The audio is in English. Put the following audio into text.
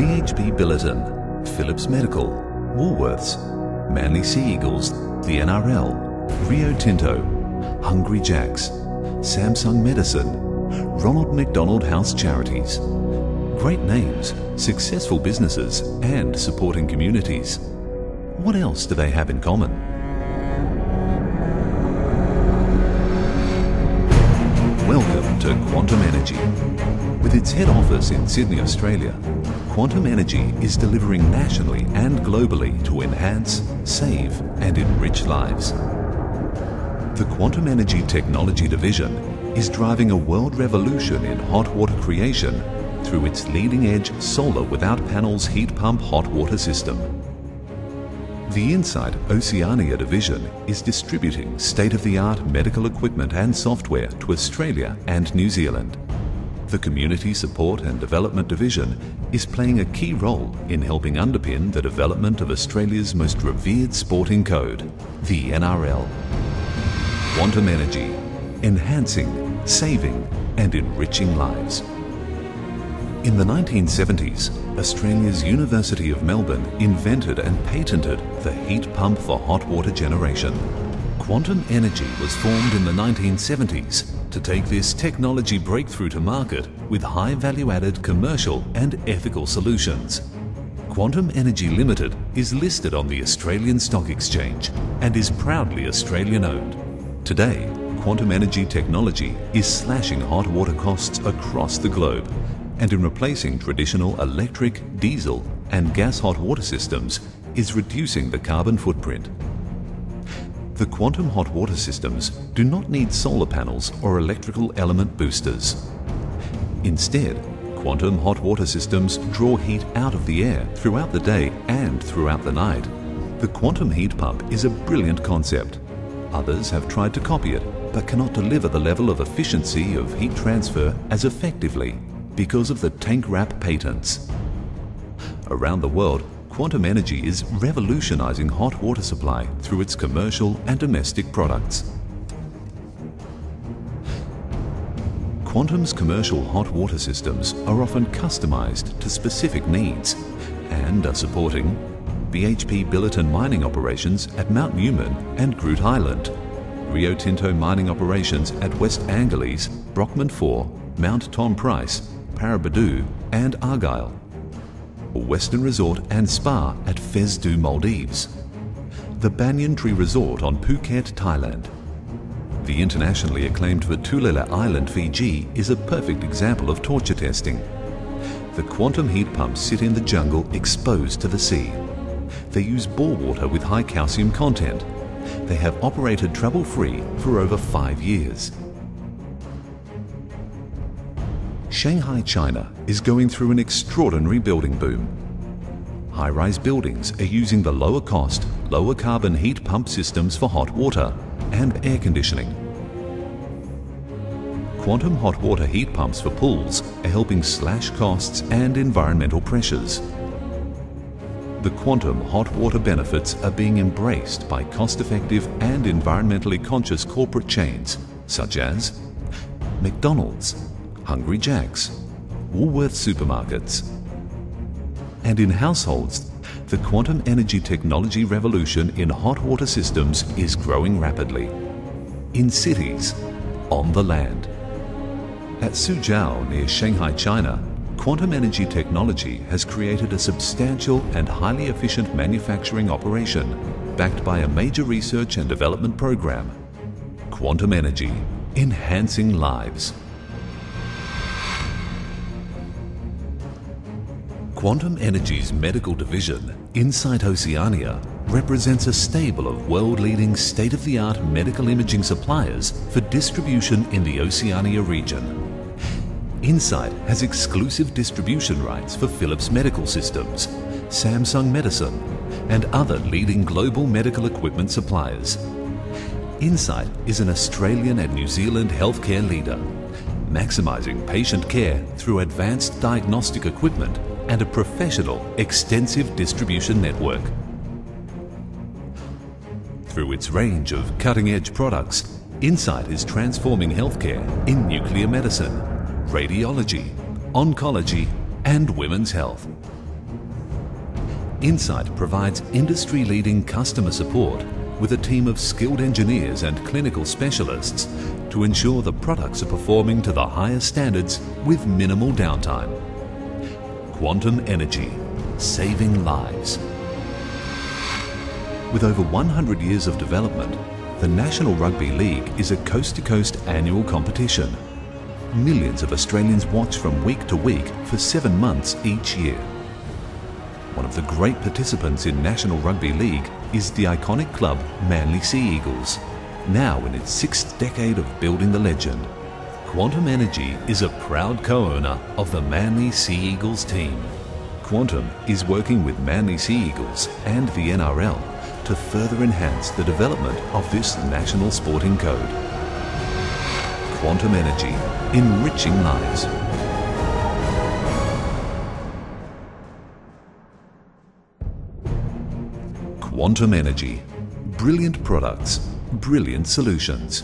BHP Billiton, Philips Medical, Woolworths, Manly Sea Eagles, the NRL, Rio Tinto, Hungry Jacks, Samsung Medison, Ronald McDonald House Charities. Great names, successful businesses, and supporting communities. What else do they have in common? Welcome to Quantum Energy. With its head office in Sydney, Australia, Quantum Energy is delivering nationally and globally to enhance, save, and enrich lives. The Quantum Energy Technology Division is driving a world revolution in hot water creation through its leading edge solar without panels heat pump hot water system. The Insight Oceania division is distributing state of the art medical equipment and software to Australia and New Zealand. The Community Support and Development Division is playing a key role in helping underpin the development of Australia's most revered sporting code, the NRL. Quantum Energy, enhancing, saving, and enriching lives. In the 1970s, Australia's University of Melbourne invented and patented the heat pump for hot water generation. Quantum Energy was formed in the 1970s to take this technology breakthrough to market with high value added commercial and ethical solutions. Quantum Energy Limited is listed on the Australian Stock Exchange and is proudly Australian owned. Today, quantum energy technology is slashing hot water costs across the globe and in replacing traditional electric, diesel, and gas hot water systems is reducing the carbon footprint. The quantum hot water systems do not need solar panels or electrical element boosters. Instead, quantum hot water systems draw heat out of the air throughout the day and throughout the night. The quantum heat pump is a brilliant concept. Others have tried to copy it but cannot deliver the level of efficiency of heat transfer as effectively because of the tank wrap patents. Around the world, Quantum Energy is revolutionizing hot water supply through its commercial and domestic products. Quantum's commercial hot water systems are often customized to specific needs and are supporting BHP Billiton mining operations at Mount Newman and Groot Eylandt, Rio Tinto mining operations at West Angeles, Brockman 4, Mount Tom Price, Paraburdoo and Argyle, Western Resort and Spa at Fesdu Maldives, the Banyan Tree Resort on Phuket, Thailand. The internationally acclaimed Vatulele Island, Fiji is a perfect example of torture testing. The quantum heat pumps sit in the jungle exposed to the sea. They use bore water with high calcium content. They have operated trouble-free for over five years. Shanghai, China is going through an extraordinary building boom. High-rise buildings are using the lower cost, lower carbon heat pump systems for hot water and air conditioning. Quantum hot water heat pumps for pools are helping slash costs and environmental pressures. The quantum hot water benefits are being embraced by cost-effective and environmentally conscious corporate chains such as McDonald's, Hungry Jacks, Woolworth supermarkets. And in households, the quantum energy technology revolution in hot water systems is growing rapidly. In cities, on the land. At Suzhou near Shanghai, China, quantum energy technology has created a substantial and highly efficient manufacturing operation backed by a major research and development program. Quantum Energy, enhancing lives. Quantum Energy's medical division, Insight Oceania, represents a stable of world-leading state-of-the-art medical imaging suppliers for distribution in the Oceania region. Insight has exclusive distribution rights for Philips Medical Systems, Samsung Medison, and other leading global medical equipment suppliers. Insight is an Australian and New Zealand healthcare leader, maximising patient care through advanced diagnostic equipment and a professional, extensive distribution network. Through its range of cutting-edge products, Insight is transforming healthcare in nuclear medicine, radiology, oncology and women's health. Insight provides industry leading customer support with a team of skilled engineers and clinical specialists to ensure the products are performing to the highest standards with minimal downtime. Quantum Energy, saving lives. With over 100 years of development, the National Rugby League is a coast to coast annual competition. Millions of Australians watch from week to week for seven months each year. One of the great participants in National Rugby League is the iconic club Manly Sea Eagles, now in its sixth decade of building the legend. Quantum Energy is a proud co-owner of the Manly Sea Eagles team. Quantum is working with Manly Sea Eagles and the NRL to further enhance the development of this national sporting code. Quantum Energy, enriching lives. Quantum Energy. Brilliant products, brilliant solutions.